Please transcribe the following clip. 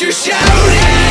you shouting